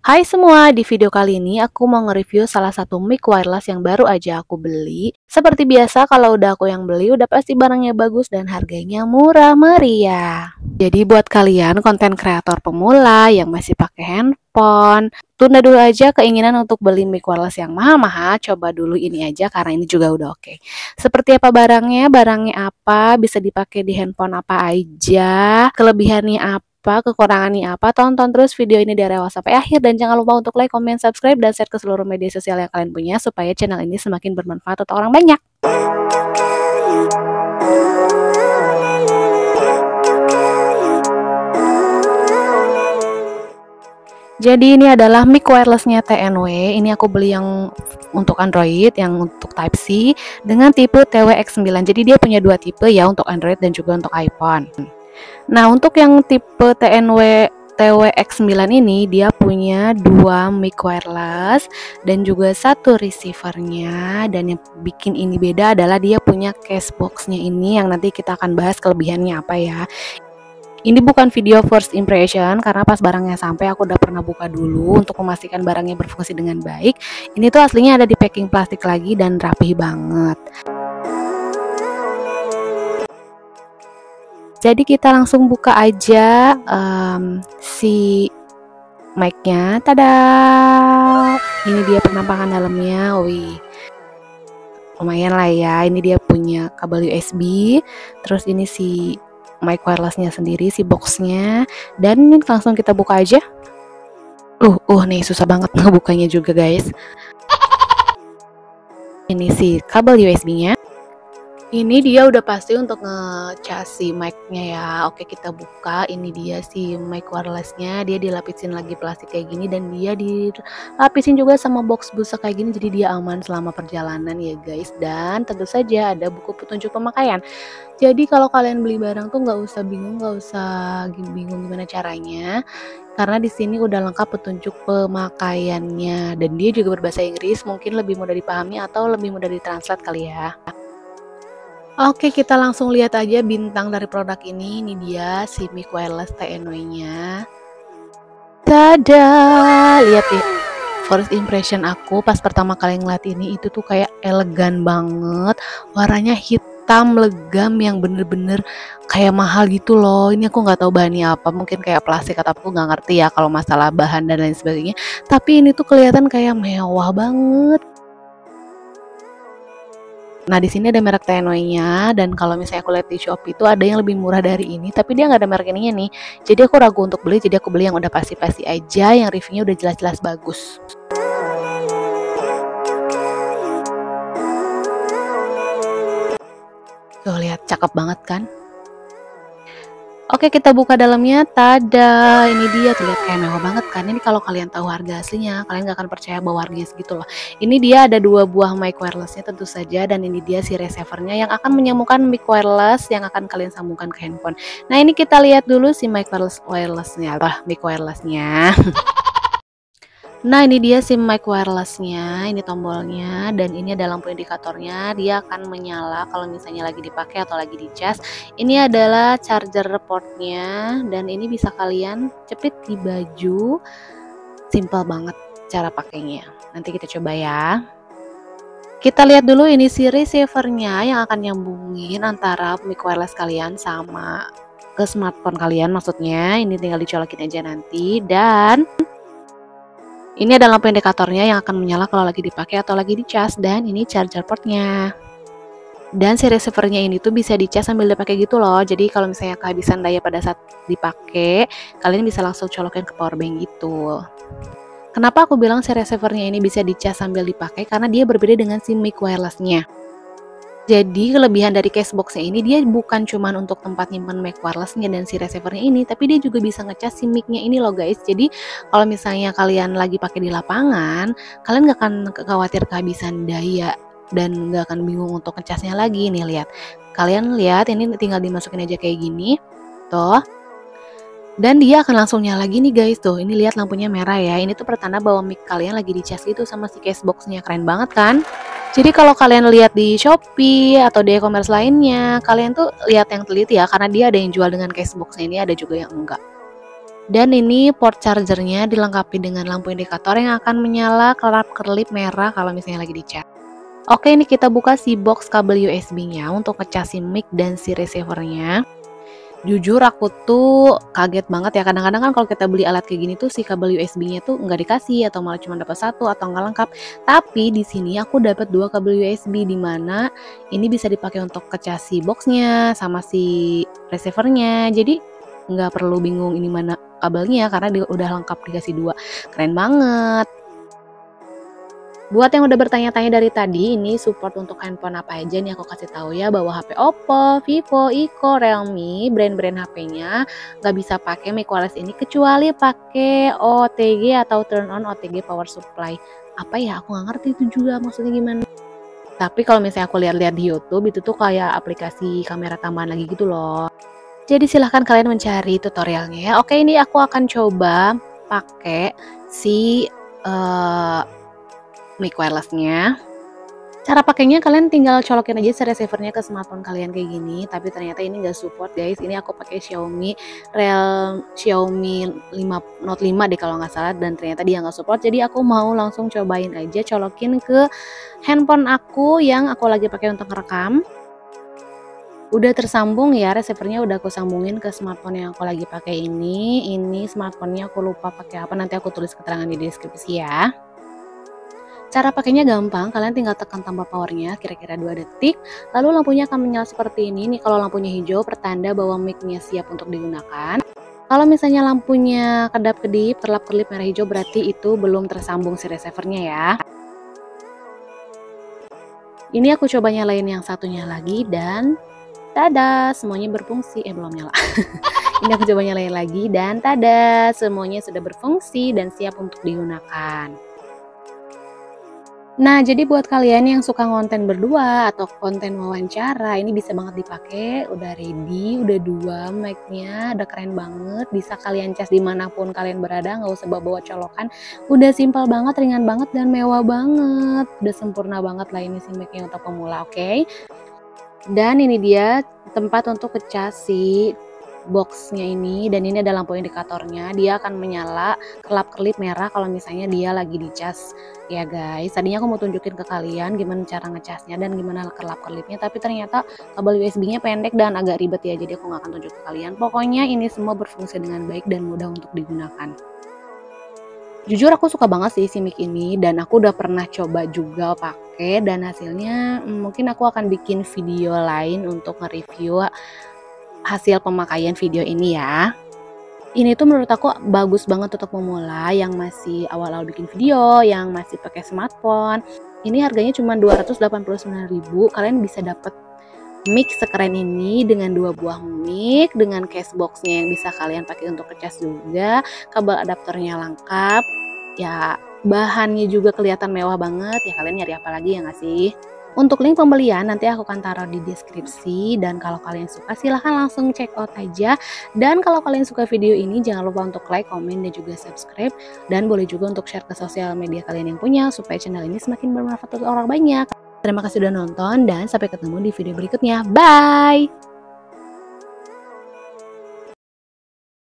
Hai semua, di video kali ini aku mau nge-review salah satu mic wireless yang baru aja aku beli. Seperti biasa kalau udah aku yang beli udah pasti barangnya bagus dan harganya murah meriah. Jadi buat kalian konten kreator pemula yang masih pakai handphone, tunda dulu aja keinginan untuk beli mic wireless yang mahal-mahal, coba dulu ini aja karena ini juga udah oke. Seperti apa barangnya, barangnya apa, bisa dipakai di handphone apa aja, kelebihannya apa, apa, kekurangannya apa, tonton terus video ini dari awal sampai akhir dan jangan lupa untuk like, comment, subscribe, dan share ke seluruh media sosial yang kalian punya supaya channel ini semakin bermanfaat untuk orang banyak. Jadi ini adalah mic wirelessnya TNW. Ini aku beli yang untuk Android, yang untuk Type C dengan tipe TWX9. Jadi dia punya dua tipe ya untuk Android dan juga untuk iPhone. Nah, untuk yang tipe TNW TWX9 ini dia punya dua mic wireless dan juga satu receivernya. Dan yang bikin ini beda adalah dia punya case boxnya ini yang nanti kita akan bahas kelebihannya apa ya. Ini bukan video first impression karena pas barangnya sampai aku udah pernah buka dulu untuk memastikan barangnya berfungsi dengan baik. Ini tuh aslinya ada di packing plastik lagi dan rapi banget Jadi kita langsung buka aja um, si mic-nya. Tada! Ini dia penampakan dalamnya. Wih. Lumayan lah ya. Ini dia punya kabel USB. Terus ini si mic wirelessnya sendiri, si boxnya. Dan langsung kita buka aja. Uh, uh nih susah banget ngebukanya juga guys. Ini si kabel USB-nya. Ini dia udah pasti untuk ngecas si mic-nya ya. Oke, kita buka. Ini dia si mic wireless-nya. Dia dilapisin lagi plastik kayak gini dan dia dilapisin juga sama box busa kayak gini jadi dia aman selama perjalanan ya guys. Dan tentu saja ada buku petunjuk pemakaian. Jadi kalau kalian beli barang tuh nggak usah bingung, nggak usah bingung gimana caranya karena di sini udah lengkap petunjuk pemakaiannya dan dia juga berbahasa Inggris mungkin lebih mudah dipahami atau lebih mudah ditranslate kali ya. Oke, kita langsung lihat aja bintang dari produk ini. Ini dia si mic wireless TNW-nya. Tada! Lihat ya. First impression aku pas pertama kali ngeliat ini itu tuh kayak elegan banget. Warnanya hitam legam yang bener-bener kayak mahal gitu loh. Ini aku nggak tahu bahannya apa. Mungkin kayak plastik atau aku nggak ngerti ya kalau masalah bahan dan lain sebagainya. Tapi ini tuh kelihatan kayak mewah banget Nah, di sini ada merek TNW-nya dan kalau misalnya aku lihat di Shopee itu ada yang lebih murah dari ini, tapi dia nggak ada merek ininya nih. Jadi aku ragu untuk beli, jadi aku beli yang udah pasti-pasti aja, yang reviewnya udah jelas-jelas bagus. Tuh lihat, cakep banget kan? Oke kita buka dalamnya. Tada Ini dia. Tuh lihat kayak mewah banget kan? Ini kalau kalian tahu harga aslinya Kalian gak akan percaya bahwa harganya segitu loh. Ini dia ada dua buah mic wirelessnya tentu saja Dan ini dia si receivernya Yang akan menyambungkan mic wireless Yang akan kalian sambungkan ke handphone. Nah ini kita lihat dulu si mic wireless wirelessnya Apa mic wirelessnya Nah ini dia SIM mic wirelessnya, ini tombolnya dan ini ada lampu indikatornya. Dia akan menyala kalau misalnya lagi dipakai atau lagi dicas. Ini adalah charger portnya dan ini bisa kalian cepit di baju. Simple banget cara pakainya. Nanti kita coba ya. Kita lihat dulu ini si receivernya yang akan nyambungin antara mic wireless kalian sama ke smartphone kalian maksudnya. Ini tinggal dicolokin aja nanti dan ini adalah lampu indikatornya yang akan menyala kalau lagi dipakai atau lagi dicas dan ini charger portnya. Dan si receivernya ini tuh bisa dicas sambil dipakai gitu loh. Jadi kalau misalnya kehabisan daya pada saat dipakai, kalian bisa langsung colokin ke power bank gitu. Kenapa aku bilang si receivernya ini bisa dicas sambil dipakai? Karena dia berbeda dengan si mic wirelessnya. Jadi kelebihan dari caseboxnya ini dia bukan cuma untuk tempat nyimpan mic wirelessnya dan si receivernya ini, tapi dia juga bisa ngecas si mic-nya ini loh guys. Jadi kalau misalnya kalian lagi pakai di lapangan, kalian gak akan khawatir kehabisan daya dan gak akan bingung untuk ngecasnya lagi nih lihat. Kalian lihat ini tinggal dimasukin aja kayak gini, tuh. Dan dia akan langsung nyala gini guys tuh. Ini lihat lampunya merah ya. Ini tuh pertanda bahwa mic kalian lagi dicas gitu sama si caseboxnya. Keren banget kan? Jadi kalau kalian lihat di Shopee atau di e-commerce lainnya, kalian tuh lihat yang teliti ya karena dia ada yang jual dengan caseboxnya ini, ada juga yang enggak. Dan ini port chargernya dilengkapi dengan lampu indikator yang akan menyala kelap-kelip merah kalau misalnya lagi dicas. Oke, ini kita buka si box kabel USB-nya untuk ngecas si mic dan si receivernya. Jujur aku tuh kaget banget ya kadang-kadang kan kalau kita beli alat kayak gini tuh si kabel USB-nya tuh nggak dikasih atau malah cuma dapat satu atau nggak lengkap. Tapi di sini aku dapat dua kabel USB di mana ini bisa dipakai untuk ngecas si boxnya sama si receivernya. Jadi nggak perlu bingung ini mana kabelnya karena udah lengkap dikasih dua. Keren banget. Buat yang udah bertanya-tanya dari tadi, ini support untuk handphone apa aja nih aku kasih tahu ya bahwa HP Oppo, Vivo, Iko, Realme, brand-brand HP-nya nggak bisa pakai wireless ini kecuali pakai OTG atau turn on OTG power supply. Apa ya? Aku nggak ngerti itu juga maksudnya gimana. Tapi kalau misalnya aku lihat-lihat di YouTube itu tuh kayak aplikasi kamera tambahan lagi gitu loh. Jadi silahkan kalian mencari tutorialnya ya. Oke, ini aku akan coba pakai si uh, mic wirelessnya. Cara pakainya kalian tinggal colokin aja si receivernya ke smartphone kalian kayak gini. Tapi ternyata ini gak support guys. Ini aku pakai Xiaomi Real Xiaomi 5 Note 5 deh kalau nggak salah. Dan ternyata dia nggak support. Jadi aku mau langsung cobain aja colokin ke handphone aku yang aku lagi pakai untuk merekam udah tersambung ya receivernya udah aku sambungin ke smartphone yang aku lagi pakai ini. Ini smartphonenya aku lupa pakai apa. Nanti aku tulis keterangan di deskripsi ya Cara pakainya gampang, kalian tinggal tekan tombol powernya kira-kira 2 detik, lalu lampunya akan menyala seperti ini. Nih kalau lampunya hijau pertanda bahwa mic-nya siap untuk digunakan. Kalau misalnya lampunya kedap-kedip, terlap-kelip merah hijau berarti itu belum tersambung si receivernya ya. Ini aku coba nyalain yang satunya lagi dan tada semuanya berfungsi eh belum nyala ini aku coba nyalain lagi dan tada semuanya sudah berfungsi dan siap untuk digunakan Nah, jadi buat kalian yang suka konten berdua atau konten wawancara, ini bisa banget dipakai. Udah ready, udah dua mic-nya, udah keren banget. Bisa kalian cas di mana pun kalian berada, nggak usah bawa-bawa colokan. Udah simpel banget, ringan banget, dan mewah banget. Udah sempurna banget lah ini si mic-nya untuk pemula, oke? Okay? Dan ini dia tempat untuk kecas si boxnya ini dan ini ada lampu indikatornya dia akan menyala kelap-kelip merah kalau misalnya dia lagi dicas ya guys tadinya aku mau tunjukin ke kalian gimana cara ngecasnya dan gimana kelap-kelipnya tapi ternyata kabel USB nya pendek dan agak ribet ya jadi aku nggak akan tunjuk ke kalian. Pokoknya ini semua berfungsi dengan baik dan mudah untuk digunakan. Jujur aku suka banget sih si mic ini dan aku udah pernah coba juga pakai dan hasilnya hmm, mungkin aku akan bikin video lain untuk nge-review hasil pemakaian video ini ya. Ini tuh menurut aku bagus banget untuk pemula yang masih awal-awal bikin video, yang masih pakai smartphone. Ini harganya cuma 289.000. Kalian bisa dapat mic sekeren ini dengan dua buah mic dengan case boxnya yang bisa kalian pakai untuk ngecas juga kabel adaptornya lengkap ya bahannya juga kelihatan mewah banget ya kalian nyari apa lagi ya nggak sih untuk link pembelian nanti aku akan taruh di deskripsi dan kalau kalian suka silahkan langsung check out aja. Dan kalau kalian suka video ini jangan lupa untuk like, komen, dan juga subscribe. Dan boleh juga untuk share ke sosial media kalian yang punya supaya channel ini semakin bermanfaat untuk orang banyak. Terima kasih sudah nonton dan sampai ketemu di video berikutnya. Bye!